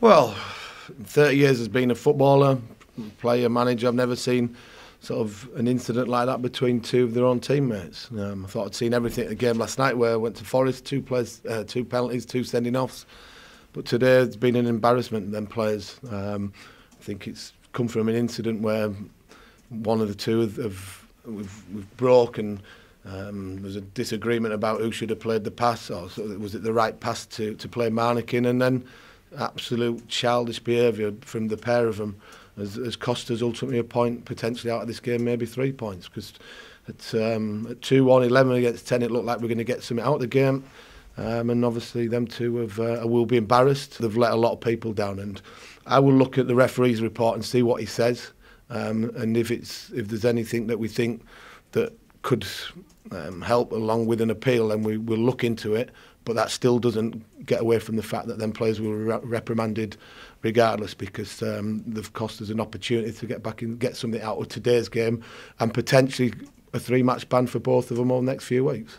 Well, 30 years as being a footballer, player, manager, I've never seen sort of an incident like that between two of their own teammates. Um, I thought I'd seen everything at the game last night where I went to Forest, two players, uh, two penalties, two sending offs. But today it's been an embarrassment them players. Um, I think it's come from an incident where one of the two have, have we've, we've broken um, there was a disagreement about who should have played the pass or so was it the right pass to to play Marnikin and then absolute childish behaviour from the pair of them has, has cost us ultimately a point potentially out of this game, maybe three points. Because at, um, at 2 1 11 against 10, it looked like we we're going to get something out of the game. Um, and obviously, them two have, uh, will be embarrassed. They've let a lot of people down. And I will look at the referee's report and see what he says. Um, and if, it's, if there's anything that we think that could um, help along with an appeal, and we will look into it. But that still doesn't get away from the fact that then players will reprimanded regardless because um, they've cost us an opportunity to get back and get something out of today's game and potentially a three-match ban for both of them over the next few weeks.